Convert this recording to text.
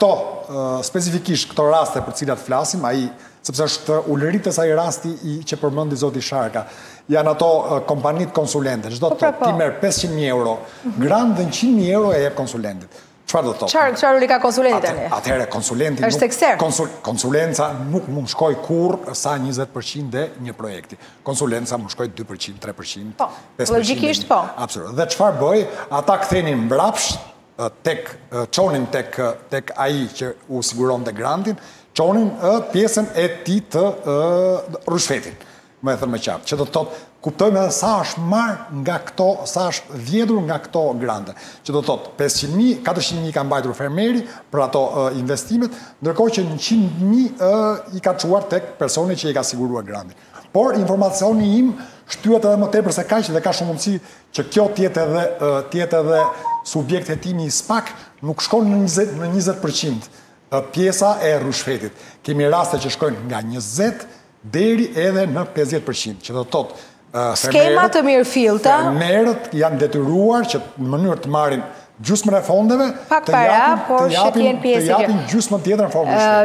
Këto, specifikisht këto raste për të cilat flasim, ai, sepse është ulëritës ai rasti që përmendi zoti Sharka, janë ato kompanitë konsulente, që do të thotë ti merr 500 mijë euro grant dhe 100 mijë euro ia jep konsulentit. Çfarë do të thotë? Çfarë, çfarë roli ka konsulenti tani? Atëherë konsulenti është ekstern. Konsul, konsulenca nuk mund të shkojë kurrë sa 20% e një projekti. Konsulenca mund të shkojë 2%, 3%, 5%. Po, logjikisht po. Absolut. Dhe çfarë bënin? Ata kthenin mbrapsht tek çonin tek tek ai që u siguronte grantin, çonin ë pjesën e tij të ë ryshfetit. Me e thënë më qartë, që do të thotë kuptojmë edhe sa është marrë nga këto, sa është vjedhur nga këto grante. Që do të thotë 500.000, 400.000 ka mbajtur fermeri për ato ë investimet, ndërkohë që 100.000 ë i ka çuar tek personi që i ka siguruar grantin. Por informacioni im shtyhet edhe më tepër se kaq dhe ka shumë mundësi që kjo të jetë edhe të jetë edhe subjekt hetimi i SPAK, nuk shkon në njëzet në njëzet për qind pjesa e ryshfetit. Kemi raste që shkojnë nga njëzet deri edhe në pesëdhjetë për qind, që do të thotë skema të mirëfillta. Fermerët janë detyruar që në mënyrë të marrin gjysmën e fondeve, të japin të japin gjysmën tjetër në formë të shpejtë.